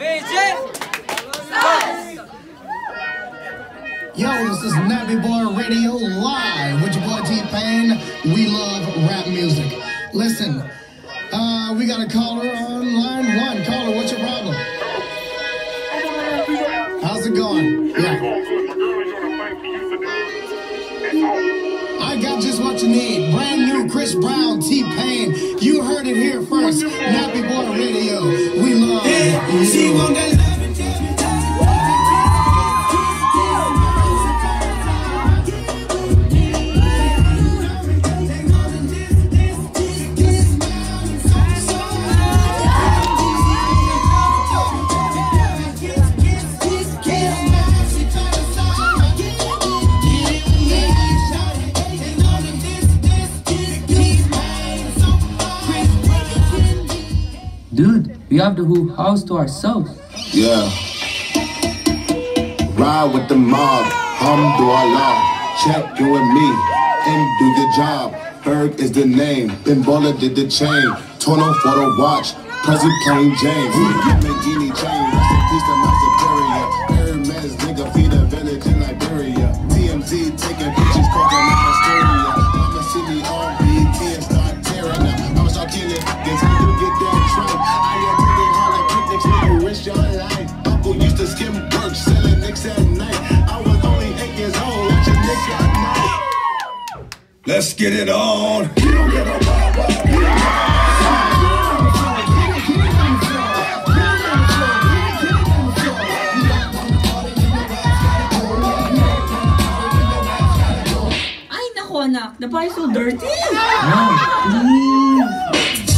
Yo, this is Nappy Boy Radio live with your boy T-Pain. We love rap music. Listen, uh, we got a caller on line one. Caller, what's your problem? How's it going? Yeah. I got just what you need. Brand new Chris Brown, T-Pain. You heard it here first. Nappy Boy Radio. We love you. Dude, we have the whole house to ourselves. Yeah. Ride with the mob, alhamdulillah. Check you and me, and do your job. Berg is the name, Ben did the chain. Tono for the watch, Prezi plain James. Lamborghini chain, my trunk. I am taking all the picnics when you risk your life. Uncle used to skim work, selling nicks at night. I was only eight years old, watching Nick at night. Let's get it on. Ay, naku anak. The bar is so dirty. No, please. Mm.